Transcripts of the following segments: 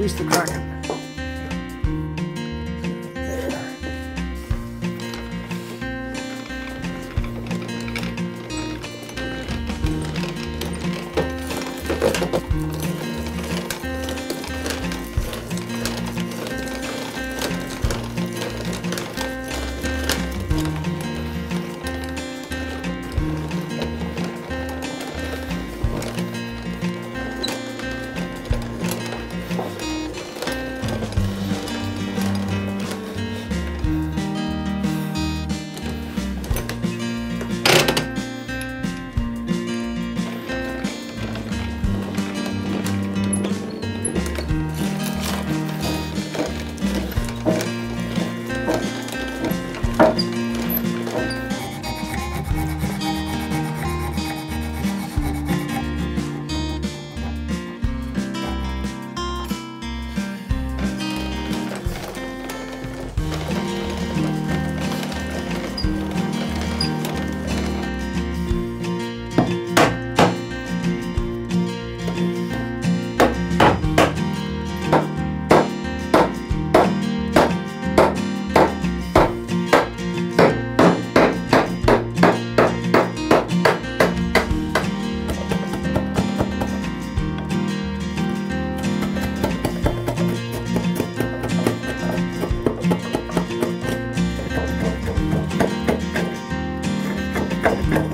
release the Kraken. I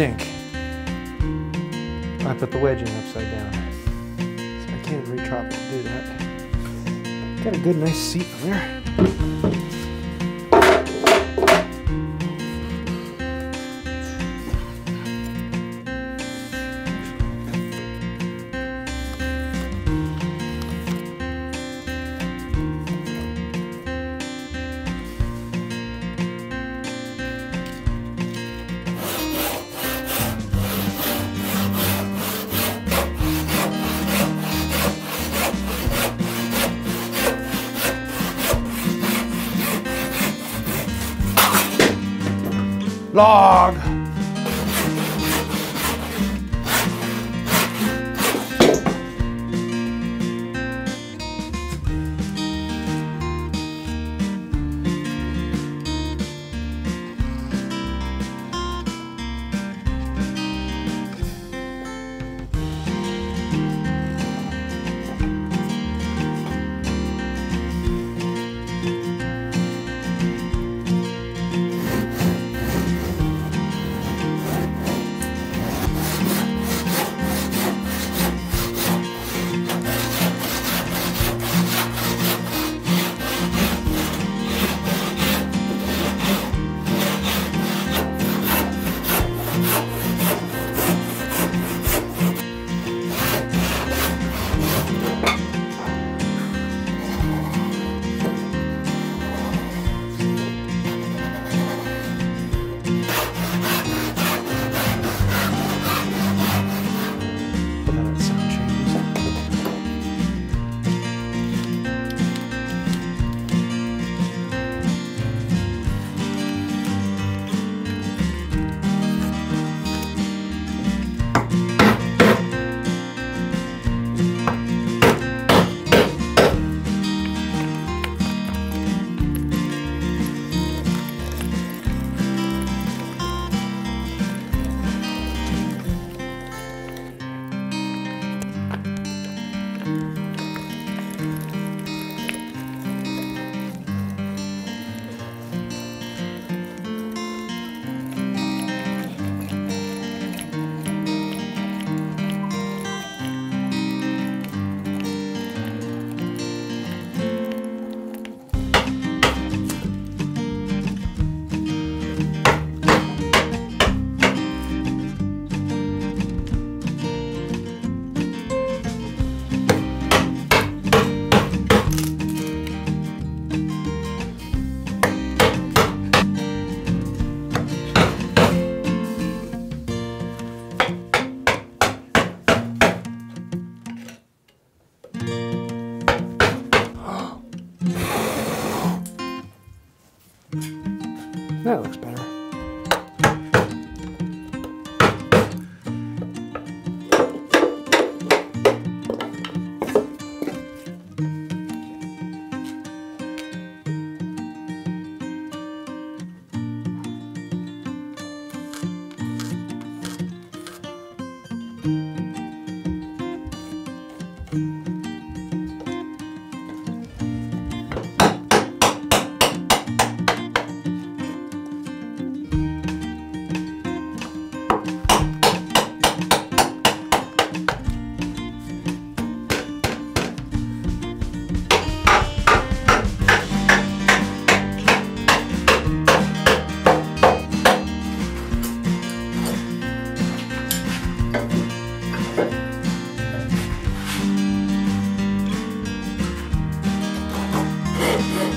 I put the wedge in upside down. So I can't retrop it to do that. Got a good nice seat there. Log!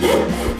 Yeah.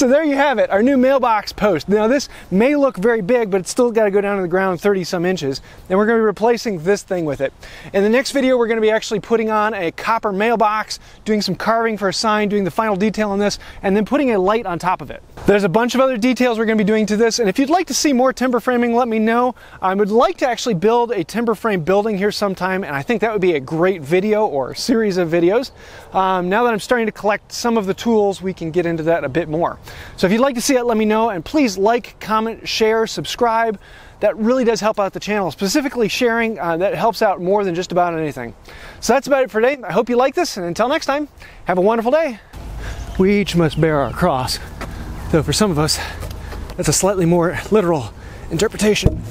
So there you have it, our new mailbox post. Now this may look very big, but it's still got to go down to the ground 30 some inches. And we're going to be replacing this thing with it. In the next video, we're going to be actually putting on a copper mailbox, doing some carving for a sign, doing the final detail on this, and then putting a light on top of it. There's a bunch of other details we're going to be doing to this, and if you'd like to see more timber framing, let me know. I would like to actually build a timber frame building here sometime, and I think that would be a great video or series of videos. Um, now that I'm starting to collect some of the tools, we can get into that a bit more. So if you'd like to see it, let me know, and please like, comment, share, subscribe. That really does help out the channel. Specifically sharing, uh, that helps out more than just about anything. So that's about it for today. I hope you like this, and until next time, have a wonderful day. We each must bear our cross, though for some of us, that's a slightly more literal interpretation.